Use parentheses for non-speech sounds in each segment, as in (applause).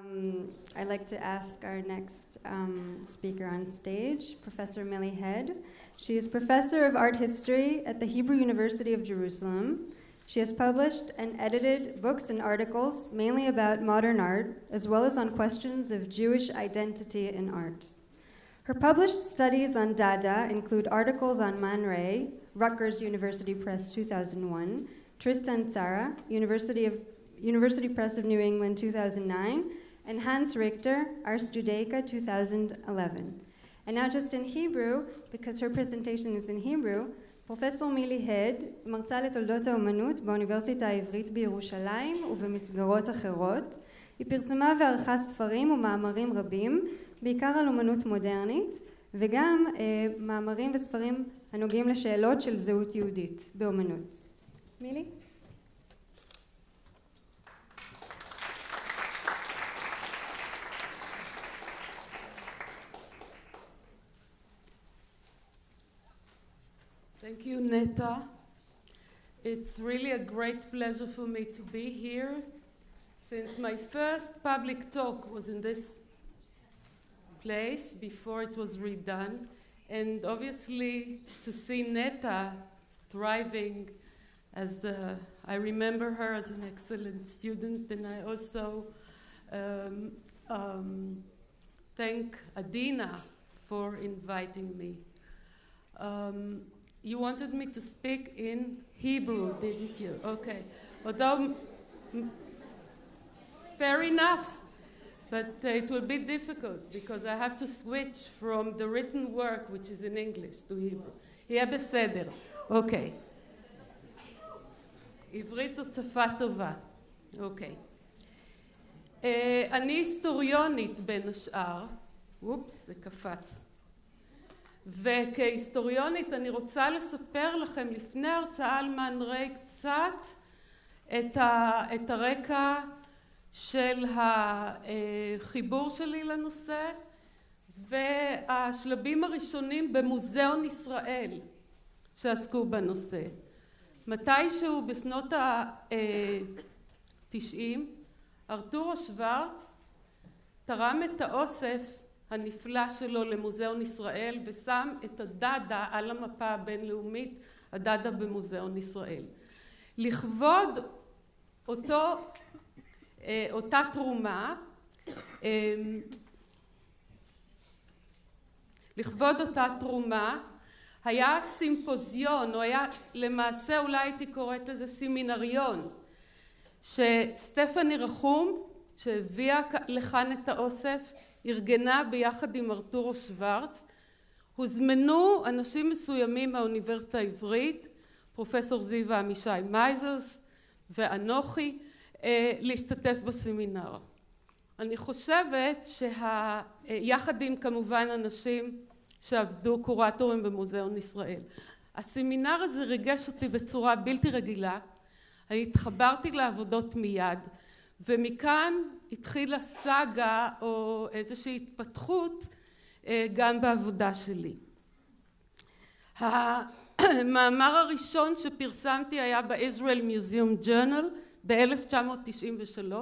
Um, I'd like to ask our next um, speaker on stage, Professor Millie Head. She is professor of art history at the Hebrew University of Jerusalem. She has published and edited books and articles mainly about modern art, as well as on questions of Jewish identity in art. Her published studies on Dada include articles on Man Ray, Rutgers University Press 2001, Tristan Tzara, University, of, University Press of New England 2009, and Hans Richter, Ars Judaica 2011. And now just in Hebrew, because her presentation is in Hebrew, פרופסור מילי הד מרצה לתולדות האומנות באוניברסיטה העברית בירושלים ובמסגרות אחרות. היא פרסמה וערכה ספרים ומאמרים רבים, בעיקר על אומנות מודרנית, וגם אה, מאמרים וספרים הנוגעים לשאלות של זהות יהודית באומנות. מילי? Neta. It's really a great pleasure for me to be here since my first public talk was in this place before it was redone. And obviously, to see Neta thriving as the, I remember her as an excellent student, and I also um, um, thank Adina for inviting me. Um, you wanted me to speak in Hebrew, didn't you? Okay. Although, fair enough, but uh, it will be difficult because I have to switch from the written work, which is in English, to Hebrew. יהיה בסדר. אוקיי. עברית זו שפה טובה. אוקיי. Uh, אני היסטוריונית בין השאר. אופס, זה קפץ. וכהיסטוריונית אני רוצה לספר לכם לפני ההרצאה על מן ריי קצת את, ה, את הרקע של החיבור שלי לנושא והשלבים הראשונים במוזיאון ישראל שעסקו בנושא. מתישהו בשנות התשעים ארתורו שוורץ תרם את האוסף הנפלא שלו למוזיאון ישראל ושם את הדדה על המפה הבינלאומית, הדדה במוזיאון ישראל. לכבוד אותו, אותה תרומה, לכבוד אותה תרומה היה סימפוזיון, או היה למעשה אולי הייתי קוראת לזה סמינריון, שסטפני רחום שהביאה לכאן את האוסף ארגנה ביחד עם ארתורו שוורץ, הוזמנו אנשים מסוימים מהאוניברסיטה העברית, פרופסור זיווה עמישי מייזוס ואנוכי, להשתתף בסמינר. אני חושבת שיחד עם כמובן אנשים שעבדו קורטורים במוזיאון ישראל. הסמינר הזה ריגש אותי בצורה בלתי רגילה, התחברתי לעבודות מיד ומכאן התחילה סאגה או איזושהי התפתחות גם בעבודה שלי. המאמר הראשון שפרסמתי היה ב-Israel Museum Journal ב-1993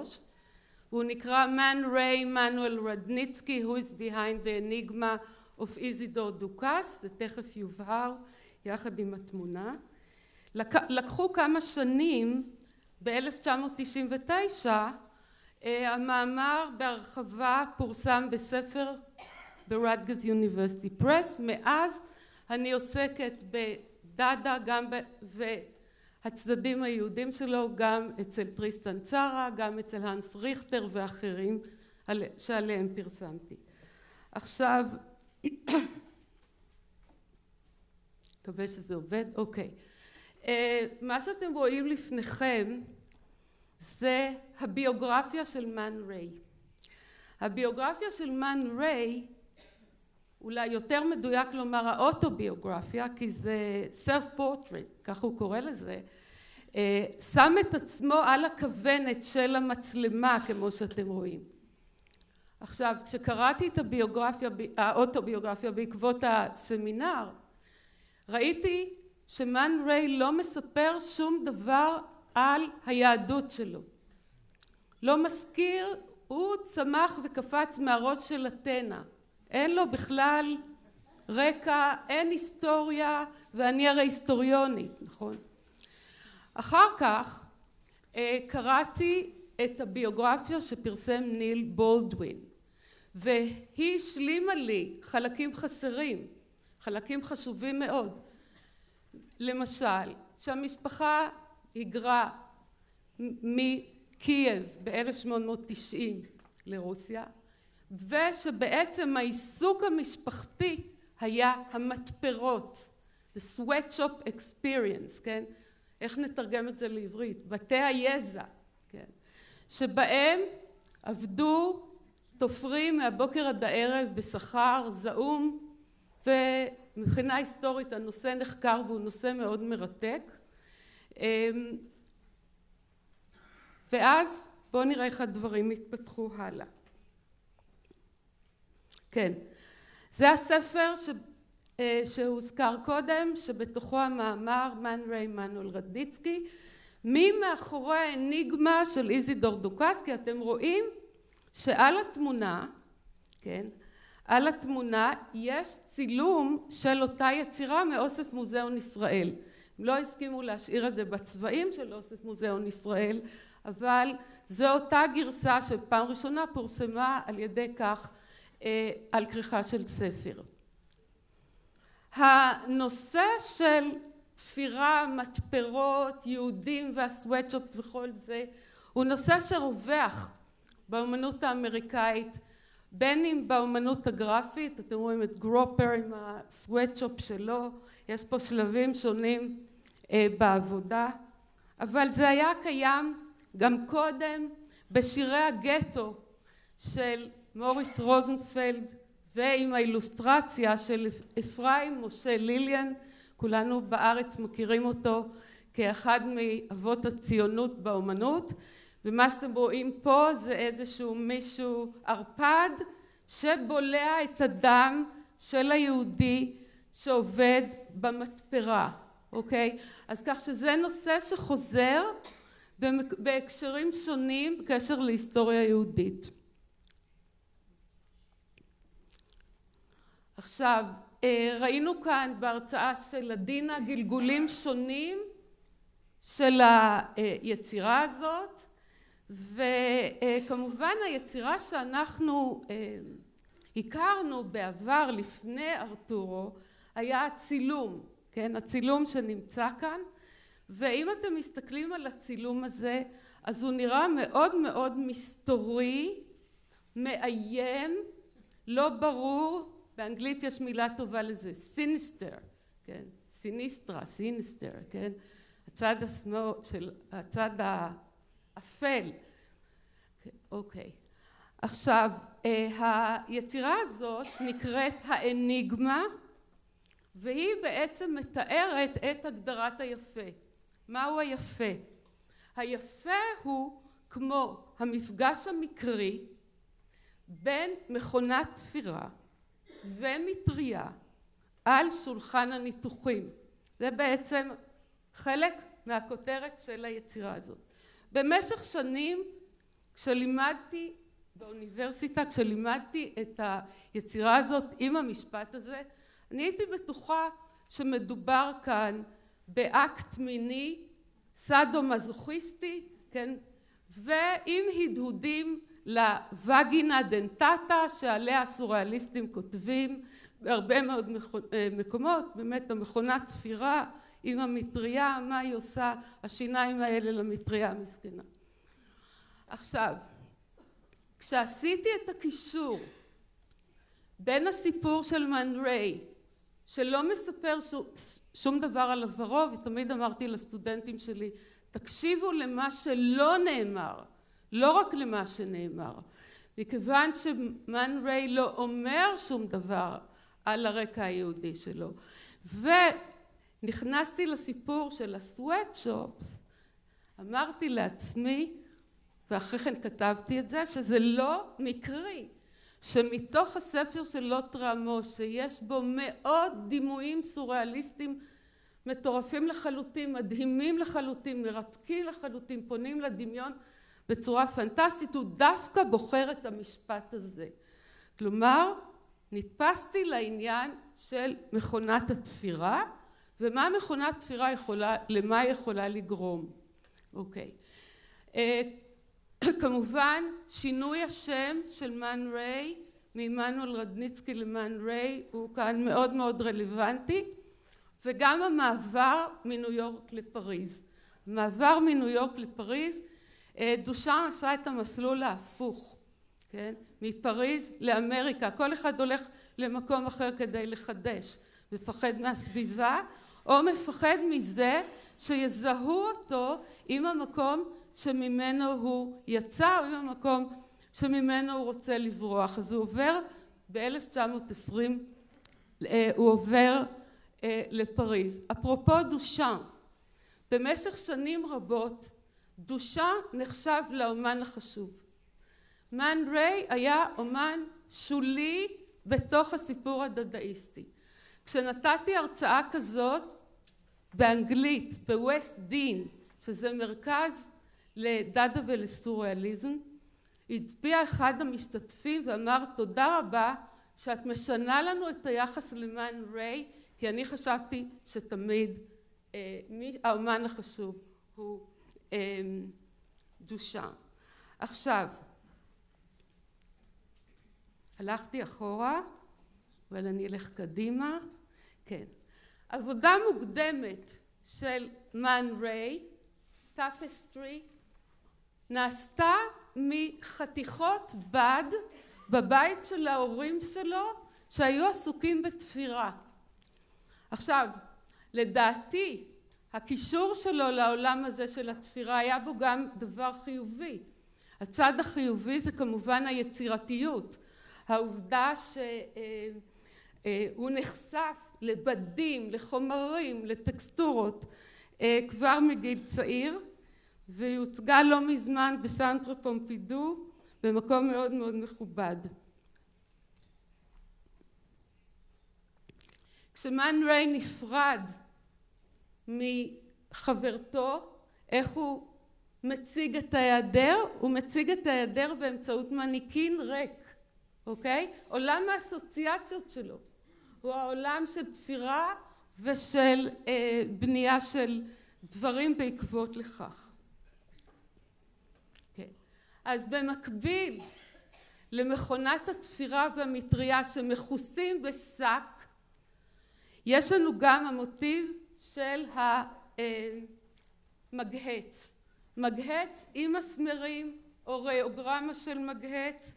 והוא נקרא Man Ray Manuel Radnitsky Who is behind the enigma of Isidore Dukas זה תכף יובהר יחד עם התמונה. לקחו כמה שנים ב-1999 המאמר בהרחבה פורסם בספר ב Rutgers University Press. מאז אני עוסקת בדאדה גם והצדדים היהודים שלו גם אצל טריסטן צרה גם אצל האנס ריכטר ואחרים שעליהם פרסמתי. עכשיו (coughs) מקווה שזה עובד. אוקיי מה שאתם רואים לפניכם זה הביוגרפיה של מן ריי. הביוגרפיה של מן ריי אולי יותר מדויק לומר האוטוביוגרפיה כי זה סלף פורטרט כך הוא קורא לזה שם את עצמו על הכוונת של המצלמה כמו שאתם רואים. עכשיו כשקראתי את הביוגרפיה האוטוביוגרפיה בעקבות הסמינר ראיתי שמן ריי לא מספר שום דבר על היהדות שלו. לא מזכיר הוא צמח וקפץ מהראש של אתנה, אין לו בכלל רקע, אין היסטוריה, ואני הרי היסטוריונית, נכון? אחר כך קראתי את הביוגרפיה שפרסם ניל בולדווין והיא השלימה לי חלקים חסרים, חלקים חשובים מאוד. למשל, שהמשפחה היגרה מקייב ב-1890 לרוסיה ושבעצם העיסוק המשפחתי היה המתפרות, the sweatshop experience, כן? איך נתרגם את זה לעברית? בתי היזע, כן? שבהם עבדו תופרים מהבוקר עד הערב בשכר זעום ומבחינה היסטורית הנושא נחקר והוא נושא מאוד מרתק ואז בואו נראה איך הדברים התפתחו הלאה. כן, זה הספר ש... שהוזכר קודם שבתוכו המאמר מן ריי מנואל רדיצקי מי מאחורי האניגמה של איזידור דוקסקי אתם רואים שעל התמונה, כן, על התמונה יש צילום של אותה יצירה מאוסף מוזיאון ישראל. הם לא הסכימו להשאיר את זה בצבעים של אוסף מוזיאון ישראל, אבל זו אותה גרסה שפעם ראשונה פורסמה על ידי כך על כריכה של ספר. הנושא של תפירה, מתפרות, יהודים והסוואטשופ וכל זה הוא נושא שרווח באמנות האמריקאית בין אם באמנות הגרפית אתם רואים את גרופר עם הסוואטשופ שלו יש פה שלבים שונים בעבודה. אבל זה היה קיים גם קודם בשירי הגטו של מוריס רוזנפלד ועם האילוסטרציה של אפרים משה ליליאן. כולנו בארץ מכירים אותו כאחד מאבות הציונות באומנות ומה שאתם רואים פה זה איזשהו מישהו ערפד שבולע את הדם של היהודי שעובד במתפרה אוקיי? אז כך שזה נושא שחוזר בהקשרים שונים בקשר להיסטוריה יהודית עכשיו ראינו כאן בהרצאה של עדינה גלגולים שונים של היצירה הזאת וכמובן היצירה שאנחנו הכרנו בעבר לפני ארתורו היה הצילום, כן, הצילום שנמצא כאן. ואם אתם מסתכלים על הצילום הזה אז הוא נראה מאוד מאוד מסתורי, מאיים, לא ברור. באנגלית יש מילה טובה לזה sinister, כן, sinistra, sinister, כן, הצד השמאל של הצד האפל, אוקיי, עכשיו היצירה הזאת נקראת האניגמה והיא בעצם מתארת את הגדרת היפה, מהו היפה? היפה הוא כמו המפגש המקרי בין מכונת תפירה ומטריה על שולחן הניתוחים זה בעצם חלק מהכותרת של היצירה הזאת. במשך שנים כשלימדתי באוניברסיטה כשלימדתי את היצירה הזאת עם המשפט הזה אני הייתי בטוחה שמדובר כאן באקט מיני סאדו מזוכיסטי כן? ועם הדהודים לווגינה דנטטה שעליה הסוריאליסטים כותבים בהרבה מאוד מקומות באמת המכונת תפירה עם המטריה מה היא עושה השיניים האלה למטריה המסכנה. עכשיו כשעשיתי את הקישור בין הסיפור של מן ריי שלא מספר שום דבר על עברו ותמיד אמרתי לסטודנטים שלי תקשיבו למה שלא נאמר לא רק למה שנאמר מכיוון שמן ריי לא אומר שום דבר על הרקע היהודי שלו ונכנסתי לסיפור של הסוואטשופס אמרתי לעצמי ואחרי כן כתבתי את זה שזה לא מקרי שמתוך הספר של לוט רמוס שיש בו מאות דימויים סוריאליסטיים מטורפים לחלוטין מדהימים לחלוטין מרתקים לחלוטין פונים לדמיון בצורה פנטסטית, הוא דווקא בוחר את המשפט הזה. כלומר, נתפסתי לעניין של מכונת התפירה, ומה מכונת תפירה יכולה, למה היא יכולה לגרום. אוקיי. אה, (clears throat) כמובן, שינוי השם של מן ריי, מעמנואל רדניצקי למאן ריי, הוא כאן מאוד מאוד רלוונטי, וגם המעבר מניו יורק לפריז. מעבר מניו יורק לפריז, אה, דושן עשה את המסלול ההפוך, כן? מפריז לאמריקה, כל אחד הולך למקום אחר כדי לחדש, מפחד מהסביבה, או מפחד מזה שיזהו אותו עם המקום שממנו הוא יצא, או עם המקום שממנו הוא רוצה לברוח. אז הוא עובר ב-1920, אה, הוא עובר אה, לפריז. אפרופו דושן, במשך שנים רבות דושן נחשב לאומן החשוב. מן ריי היה אומן שולי בתוך הסיפור הדדאיסטי. כשנתתי הרצאה כזאת באנגלית בווסט דין שזה מרכז לדאדה ולסוריאליזם הצביע אחד המשתתפים ואמר תודה רבה שאת משנה לנו את היחס למן ריי כי אני חשבתי שתמיד אה, מי, האומן החשוב הוא אה, דושן. עכשיו הלכתי אחורה אבל אני אלך קדימה כן עבודה מוקדמת של מן ריי Tapestry נעשתה מחתיכות בד בבית של ההורים שלו שהיו עסוקים בתפירה. עכשיו לדעתי הקישור שלו לעולם הזה של התפירה היה בו גם דבר חיובי. הצד החיובי זה כמובן היצירתיות, העובדה שהוא נחשף לבדים, לחומרים, לטקסטורות כבר מגיל צעיר והיא הוצגה לא מזמן בסנטרה פומפידו במקום מאוד מאוד מכובד. כשמן ריי נפרד מחברתו, איך הוא מציג את ההיעדר? הוא מציג את ההיעדר באמצעות מניקין ריק, אוקיי? עולם האסוציאציות שלו הוא העולם של תפירה ושל אה, בנייה של דברים בעקבות לכך. אז במקביל למכונת התפירה והמטריה שמכוסים בשק יש לנו גם המוטיב של המגהץ. מגהץ עם מסמרים או ריאוגרמה של מגהץ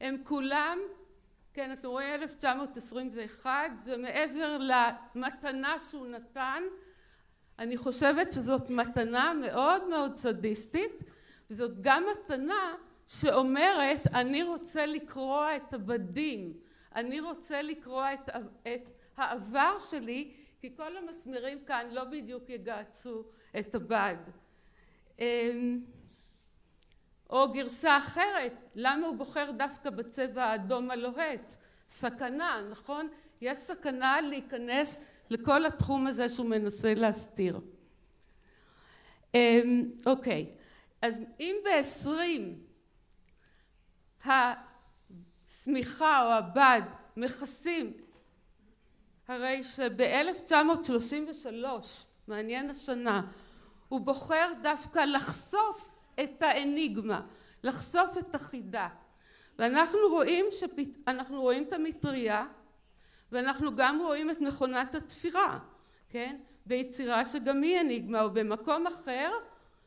הם כולם כן אתם רואים 1921 ומעבר למתנה שהוא נתן אני חושבת שזאת מתנה מאוד מאוד סדיסטית וזאת גם מתנה שאומרת אני רוצה לקרוע את הבדים, אני רוצה לקרוע את, את העבר שלי כי כל המסמרים כאן לא בדיוק יגהצו את הבד. או גרסה אחרת, למה הוא בוחר דווקא בצבע האדום הלוהט? סכנה, נכון? יש סכנה להיכנס לכל התחום הזה שהוא מנסה להסתיר. אמ, אוקיי, אז אם בעשרים השמיכה או הבד מכסים הרי שב-1933 מעניין השנה הוא בוחר דווקא לחשוף את האניגמה לחשוף את החידה. ואנחנו רואים שאנחנו רואים את המטריה ואנחנו גם רואים את מכונת התפירה כן? ביצירה שגם היא אניגמה או במקום אחר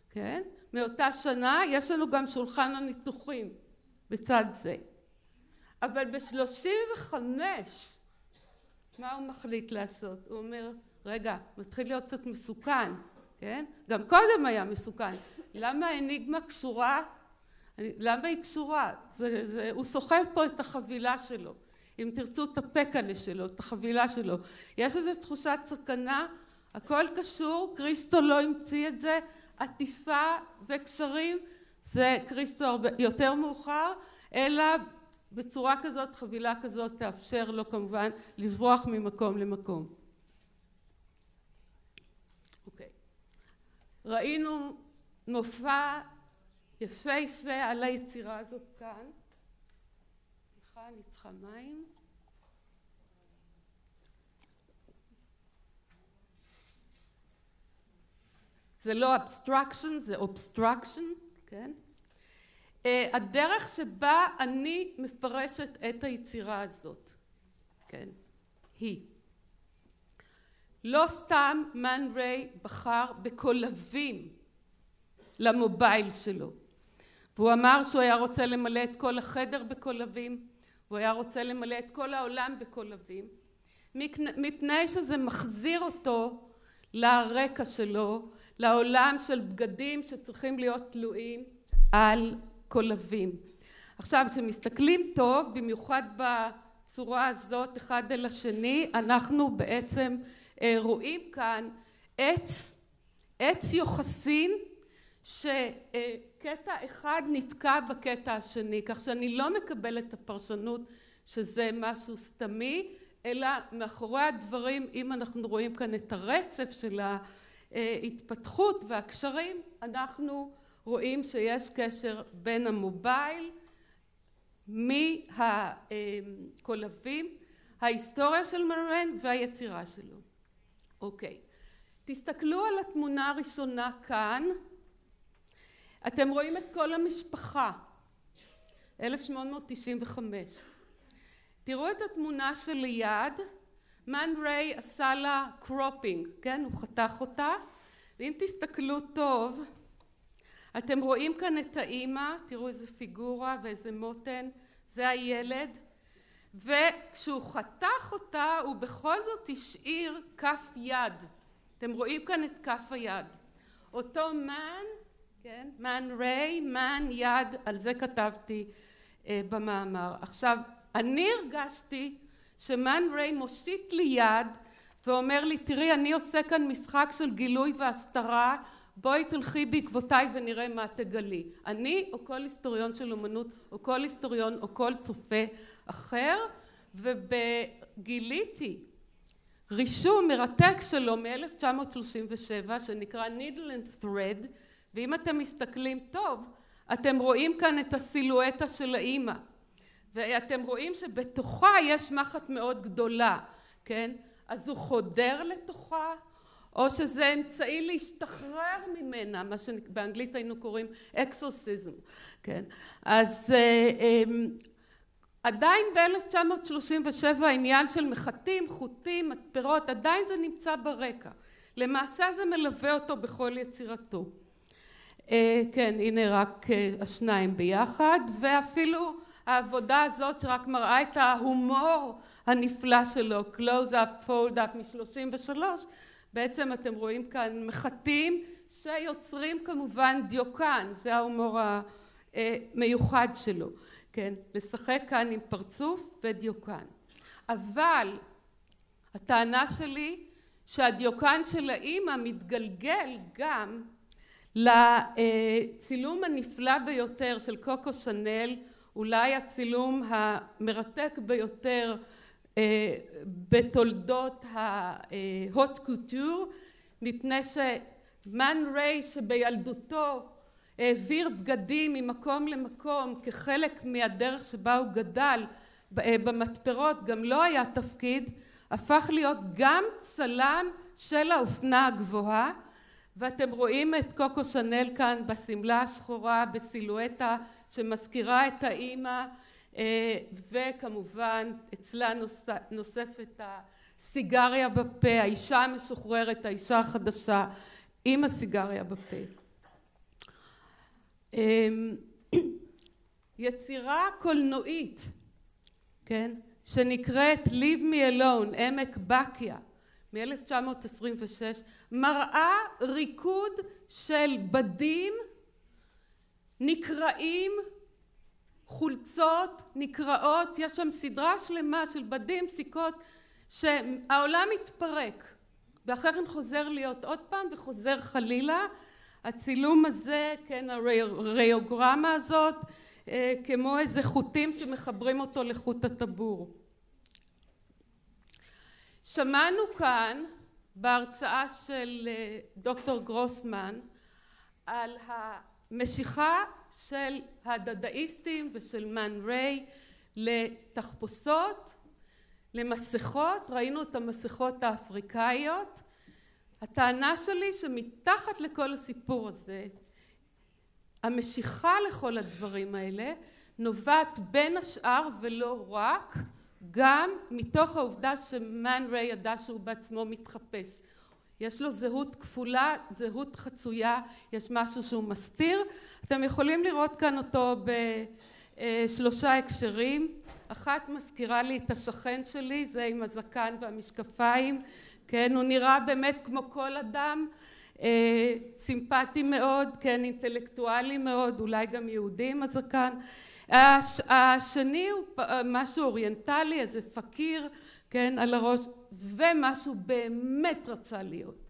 כן? מאותה שנה יש לנו גם שולחן הניתוחים בצד זה. אבל בשלושים וחמש מה הוא מחליט לעשות? הוא אומר רגע מתחיל להיות קצת מסוכן כן? גם קודם היה מסוכן למה האניגמה קשורה? למה היא קשורה? זה, זה, הוא סוחב פה את החבילה שלו אם תרצו את הפקלה שלו את החבילה שלו יש איזו תחושת סכנה הכל קשור קריסטו לא המציא את זה עטיפה וקשרים זה קריסטו הרבה יותר מאוחר אלא בצורה כזאת חבילה כזאת תאפשר לו כמובן לברוח ממקום למקום. אוקיי. ראינו מופע יפהפה על היצירה הזאת כאן. סליחה, אני צריכה מים. זה לא abstraction, זה obstruction, כן? Uh, הדרך שבה אני מפרשת את היצירה הזאת, כן, היא לא סתם מן ריי בחר בקולבים למובייל שלו והוא אמר שהוא היה רוצה למלא את כל החדר בקולבים הוא היה רוצה למלא את כל העולם בקולבים מפני שזה מחזיר אותו לרקע שלו לעולם של בגדים שצריכים להיות תלויים על קולבים. עכשיו כשמסתכלים טוב במיוחד בצורה הזאת אחד אל השני אנחנו בעצם רואים כאן עץ, עץ יוחסין שקטע אחד נתקע בקטע השני כך שאני לא מקבלת את הפרשנות שזה משהו סתמי אלא מאחורי הדברים אם אנחנו רואים כאן את הרצף של ההתפתחות והקשרים אנחנו רואים שיש קשר בין המובייל מהקולבים ההיסטוריה של מרן והיצירה שלו אוקיי. תסתכלו על התמונה הראשונה כאן. אתם רואים את כל המשפחה. 1895 תראו את התמונה שליד. מן ריי עשה לה cropping כן הוא חתך אותה. ואם תסתכלו טוב אתם רואים כאן את האימא. תראו איזה פיגורה ואיזה מותן. זה הילד וכשהוא חתך אותה הוא בכל זאת השאיר כף יד. אתם רואים כאן את כף היד. אותו מן כן מן ריי מן יד על זה כתבתי במאמר. עכשיו אני הרגשתי שמן ריי מושיט לי יד ואומר לי תראי אני עושה כאן משחק של גילוי והסתרה. בואי תלכי בעקבותיי ונראה מה תגלי. אני או כל היסטוריון של אומנות או כל היסטוריון או כל צופה אחר וגיליתי רישום מרתק שלו מ-1937 שנקרא Needle and Thread ואם אתם מסתכלים טוב אתם רואים כאן את הסילואטה של האימא. ואתם רואים שבתוכה יש מחט מאוד גדולה כן? אז הוא חודר לתוכה או שזה אמצעי להשתחרר ממנה מה שבאנגלית היינו קוראים אקסוסיזם כן? אז עדיין ב-1937 העניין של מחטים חוטים מתפרות עדיין זה נמצא ברקע. למעשה זה מלווה אותו בכל יצירתו. כן הנה רק השניים ביחד ואפילו העבודה הזאת שרק מראה את ההומור הנפלא שלו close-up fold-up מ-33 בעצם אתם רואים כאן מחטים שיוצרים כמובן דיוקן זה ההומור המיוחד שלו כן לשחק כאן עם פרצוף ודיוקן. אבל הטענה שלי שהדיוקן של האימא מתגלגל גם לצילום הנפלא ביותר של קוקו שנל אולי הצילום המרתק ביותר בתולדות ההוט קוטור מפני שמן ריי שבילדותו העביר בגדים ממקום למקום כחלק מהדרך שבה הוא גדל במתפרות גם לא היה תפקיד הפך להיות גם צלם של האופנה הגבוהה. ואתם רואים את קוקו שנל כאן בשמלה השחורה בסילואטה שמזכירה את האימא וכמובן אצלה נוספת הסיגריה בפה האישה המשוחררת האישה החדשה עם הסיגריה בפה (clears throat) יצירה קולנועית כן? שנקראת Leave me alone עמק בקיה מ-1926 מראה ריקוד של בדים נקרעים חולצות נקרעות יש שם סדרה שלמה של בדים סיכות שהעולם מתפרק ואחרי כן חוזר להיות עוד פעם וחוזר חלילה הצילום הזה כן הריאוגרמה הזאת כמו איזה חוטים שמחברים אותו לחוט הטבור שמענו כאן בהרצאה של דוקטור גרוסמן על המשיכה של הדדאיסטים ושל מן ריי לתחפושות, למסכות, ראינו את המסכות האפריקאיות. הטענה שלי שמתחת לכל הסיפור הזה, המשיכה לכל הדברים האלה נובעת בין השאר ולא רק, גם מתוך העובדה שמאן ריי ידע שהוא בעצמו מתחפש. יש לו זהות כפולה, זהות חצויה, יש משהו שהוא מסתיר. אתם יכולים לראות כאן אותו בשלושה הקשרים. אחת מזכירה לי את השכן שלי, זה עם הזקן והמשקפיים, כן, הוא נראה באמת כמו כל אדם, אה, סימפטי מאוד, כן, אינטלקטואלי מאוד, אולי גם יהודי עם הזקן. הש, השני הוא משהו אוריינטלי, איזה פקיר, כן, על הראש, ומשהו באמת רצה להיות.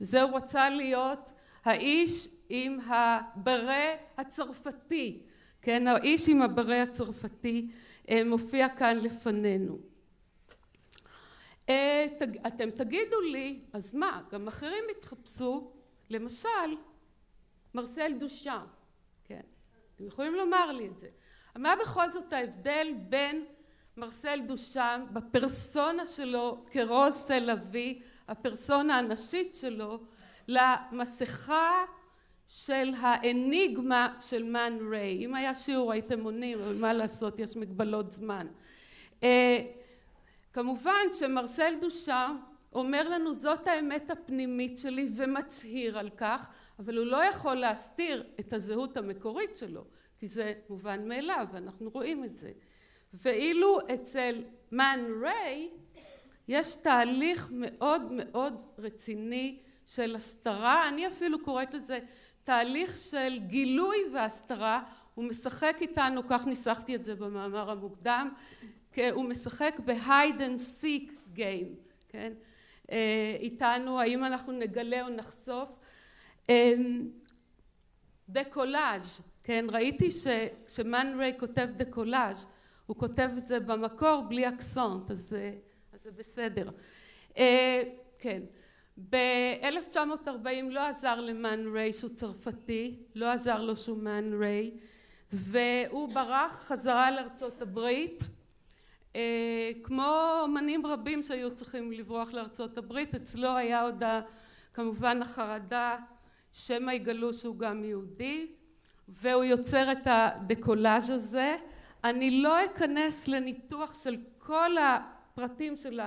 זה הוא רצה להיות האיש עם הברה הצרפתי, כן, האיש עם הברה הצרפתי מופיע כאן לפנינו. אתם תגידו לי, אז מה, גם אחרים יתחפשו, למשל, מרסל דושן, כן, אתם יכולים לומר לי את זה. מה בכל זאת ההבדל בין מרסל דושן בפרסונה שלו כרוז סלווי, הפרסונה הנשית שלו, למסכה של האניגמה של מן ריי. אם היה שיעור הייתם עונים, אבל מה לעשות, יש מגבלות זמן. כמובן שמרסל דושן אומר לנו זאת האמת הפנימית שלי ומצהיר על כך, אבל הוא לא יכול להסתיר את הזהות המקורית שלו, כי זה מובן מאליו, ואנחנו רואים את זה. ואילו אצל מן ריי יש תהליך מאוד מאוד רציני של הסתרה, אני אפילו קוראת לזה תהליך של גילוי והסתרה, הוא משחק איתנו, כך ניסחתי את זה במאמר המוקדם, הוא משחק ב-hide and seek game, כן? איתנו, האם אנחנו נגלה או נחשוף. דקולאז', כן? ראיתי שכשמן ריי כותב דקולאז', הוא כותב את זה במקור בלי אקסונט, אז זה בסדר. כן. ב-1940 לא עזר למן ריי שהוא צרפתי, לא עזר לו שהוא מן ריי, והוא ברח חזרה לארצות הברית, כמו אמנים רבים שהיו צריכים לברוח לארצות הברית, אצלו היה עוד כמובן החרדה שמא יגלו שהוא גם יהודי, והוא יוצר את הדקולאז' הזה. אני לא אכנס לניתוח של כל הפרטים של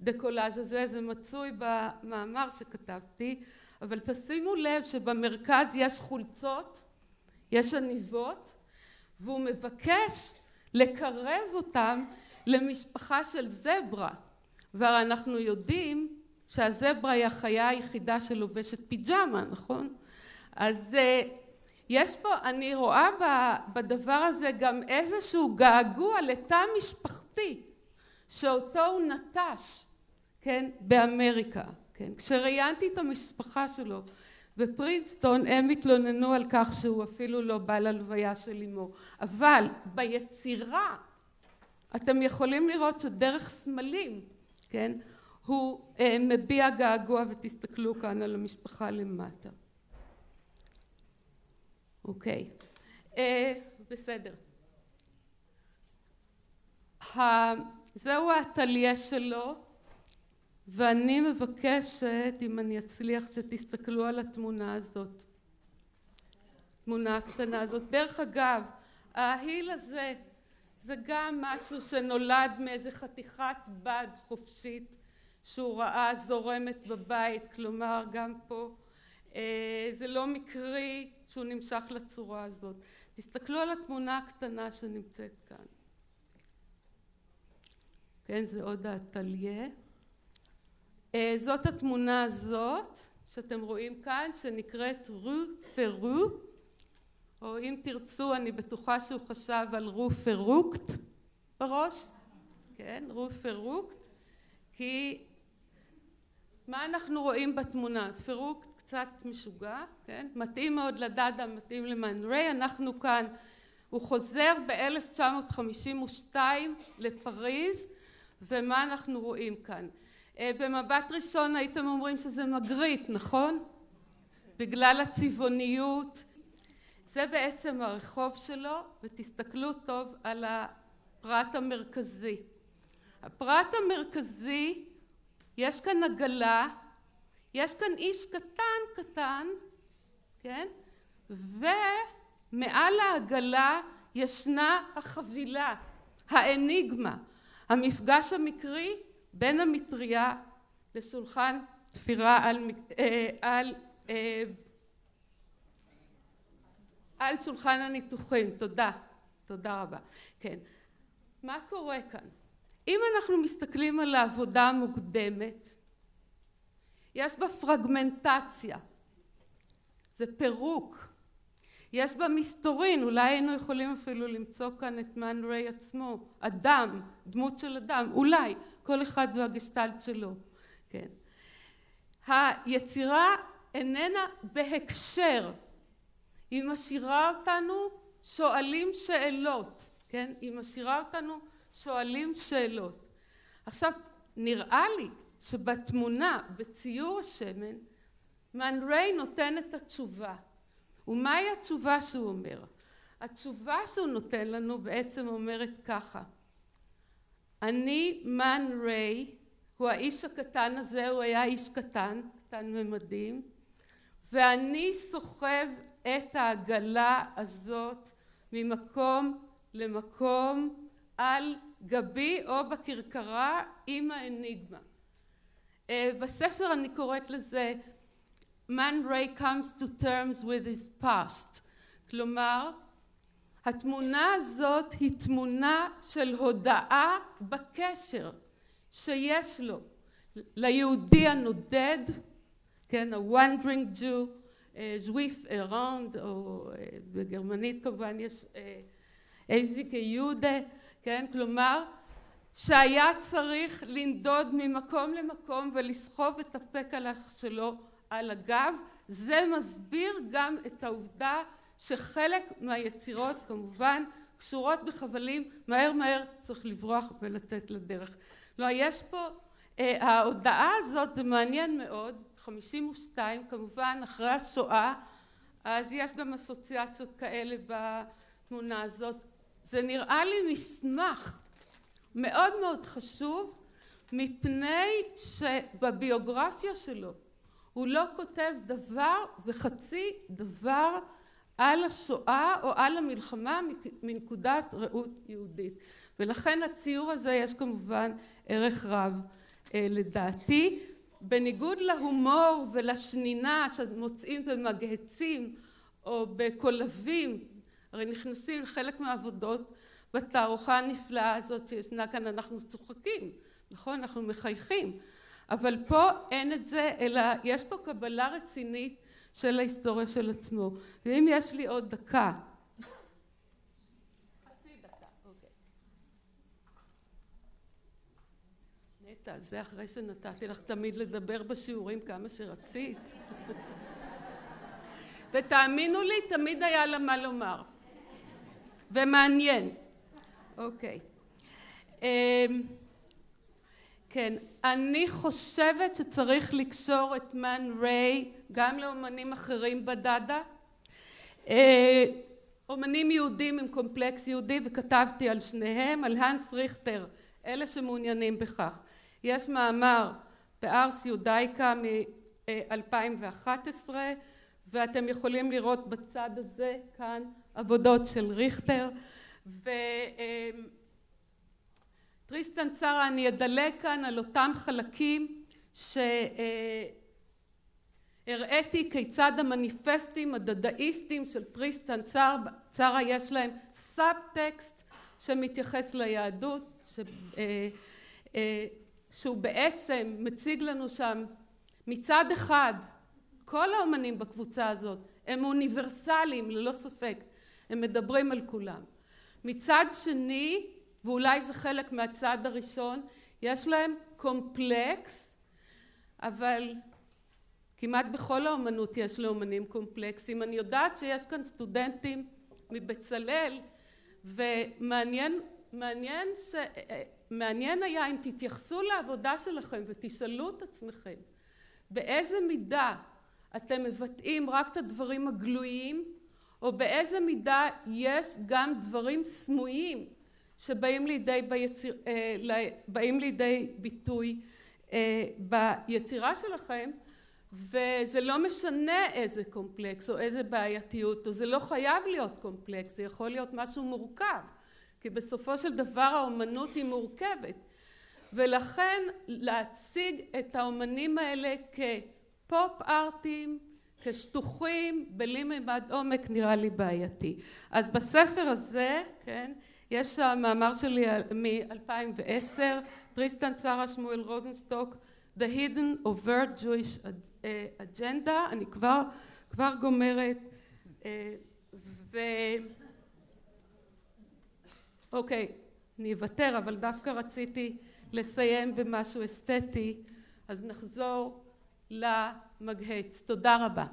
הדקולאז' הזה, זה מצוי במאמר שכתבתי, אבל תשימו לב שבמרכז יש חולצות, יש עניבות, והוא מבקש לקרב אותם למשפחה של זברה, והרי אנחנו יודעים שהזברה היא החיה היחידה שלובשת פיג'מה, נכון? אז יש פה, אני רואה בדבר הזה גם איזשהו געגוע לתא משפחתי שאותו הוא נטש, כן, באמריקה, כן, כשראיינתי את המשפחה שלו בפרינסטון הם התלוננו על כך שהוא אפילו לא בא ללוויה של אמו, אבל ביצירה אתם יכולים לראות שדרך סמלים, כן, הוא מביע געגוע ותסתכלו כאן על המשפחה למטה. אוקיי, בסדר. זהו האטליה שלו ואני מבקשת אם אני אצליח שתסתכלו על התמונה הזאת, תמונה הקטנה הזאת. דרך אגב ההיל הזה זה גם משהו שנולד מאיזה חתיכת בד חופשית שהוא ראה זורמת בבית, כלומר גם פה זה לא מקרי שהוא נמשך לצורה הזאת. תסתכלו על התמונה הקטנה שנמצאת כאן. כן, זה עוד האטליה. זאת התמונה הזאת שאתם רואים כאן שנקראת רו פרו או אם תרצו אני בטוחה שהוא חשב על רו פרוקט בראש, כן, רו פרוקט כי מה אנחנו רואים בתמונה? פרוקט קצת משוגע, כן, מתאים מאוד לדאדה, מתאים למאן ריי, אנחנו כאן, הוא חוזר ב-1952 לפריז ומה אנחנו רואים כאן? במבט ראשון הייתם אומרים שזה מגריט, נכון? בגלל הצבעוניות זה בעצם הרחוב שלו, ותסתכלו טוב על הפרט המרכזי. הפרט המרכזי, יש כאן עגלה, יש כאן איש קטן קטן, כן? ומעל העגלה ישנה החבילה, האניגמה, המפגש המקרי בין המטריה לשולחן תפירה על, אה, על, אה, על שולחן הניתוחים. תודה. תודה רבה. כן. מה קורה כאן? אם אנחנו מסתכלים על העבודה המוקדמת, יש בה פרגמנטציה, זה פירוק, יש בה מסתורין, אולי היינו יכולים אפילו למצוא כאן את מן ריי עצמו, אדם, דמות של אדם, אולי, כל אחד והגשטלט שלו, כן. היצירה איננה בהקשר, היא משאירה אותנו שואלים שאלות, כן? היא משאירה אותנו שואלים שאלות. עכשיו, נראה לי שבתמונה, בציור השמן, מן ריי נותן את התשובה. ומהי התשובה שהוא אומר? התשובה שהוא נותן לנו בעצם אומרת ככה: אני מן ריי, הוא האיש הקטן הזה, הוא היה איש קטן, קטן ממדים, ואני סוחב את העגלה הזאת ממקום למקום על גבי או בכרכרה עם האניגמה. אה, בספר אני קוראת לזה Man Ray comes to terms with his past. כלומר, התמונה הזאת היא תמונה של הודאה בקשר שיש לו ליהודי הנודד, כן, ה-wandering Jew, זוויף אראונד, או בגרמנית כמובן יש אייזיקה יהודה, כן, כלומר שהיה צריך לנדוד ממקום למקום ולסחוב את הפקלח שלו על הגב, זה מסביר גם את העובדה שחלק מהיצירות כמובן קשורות בחבלים, מהר מהר צריך לברוח ולצאת לדרך. לא, יש פה, אה, ההודעה הזאת זה מעניין מאוד, חמישים ושתיים כמובן אחרי השואה, אז יש גם אסוציאציות כאלה בתמונה הזאת. זה נראה לי מסמך מאוד מאוד חשוב מפני שבביוגרפיה שלו הוא לא כותב דבר וחצי דבר על השואה או על המלחמה מנקודת ראות יהודית ולכן הציור הזה יש כמובן ערך רב לדעתי בניגוד להומור ולשנינה שמוצאים במגהצים או בקולבים הרי נכנסים חלק מהעבודות בתערוכה הנפלאה הזאת שישנה כאן אנחנו צוחקים נכון? אנחנו מחייכים. אבל פה אין את זה אלא יש פה קבלה רצינית של ההיסטוריה של עצמו. ואם יש לי עוד דקה נטע זה אחרי שנתתי לך תמיד לדבר בשיעורים כמה שרצית. ותאמינו לי תמיד היה לה מה לומר. ומעניין. אוקיי. כן אני חושבת שצריך לקשור את מן ריי גם לאומנים אחרים בדאדה. אומנים יהודים עם קומפלקס יהודי וכתבתי על שניהם על האנס ריכטר אלה שמעוניינים בכך יש מאמר ב Ars Judaica מ-2011 ואתם יכולים לראות בצד הזה כאן עבודות של ריכטר. וטריסטן צרה אני אדלג כאן על אותם חלקים שהראיתי כיצד המניפסטים הדדאיסטים של טריסטן צרה יש להם סאב טקסט שמתייחס ליהדות שהוא בעצם מציג לנו שם מצד אחד כל האומנים בקבוצה הזאת הם אוניברסליים ללא ספק הם מדברים על כולם. מצד שני ואולי זה חלק מהצד הראשון יש להם קומפלקס אבל כמעט בכל האומנות יש לאומנים קומפלקסים. אני יודעת שיש כאן סטודנטים מבצלאל ומעניין מעניין מעניין היה אם תתייחסו לעבודה שלכם ותשאלו את עצמכם באיזה מידה אתם מבטאים רק את הדברים הגלויים או באיזה מידה יש גם דברים סמויים שבאים לידי, ביציר, באים לידי ביטוי ביצירה שלכם וזה לא משנה איזה קומפלקס או איזה בעייתיות או זה לא חייב להיות קומפלקס זה יכול להיות משהו מורכב כי בסופו של דבר האומנות היא מורכבת. ולכן להציג את האומנים האלה כפופ ארטים כשטוחים בלי מימד עומק נראה לי בעייתי. אז בספר הזה כן יש מאמר שלי מ-2010 טריסטן צרה שמואל רוזנשטוק The Hidden Overt Jewish Agenda אני כבר כבר גומרת ו... אוקיי אני אוותר אבל דווקא רציתי לסיים במשהו אסתטי אז נחזור למגהץ. תודה רבה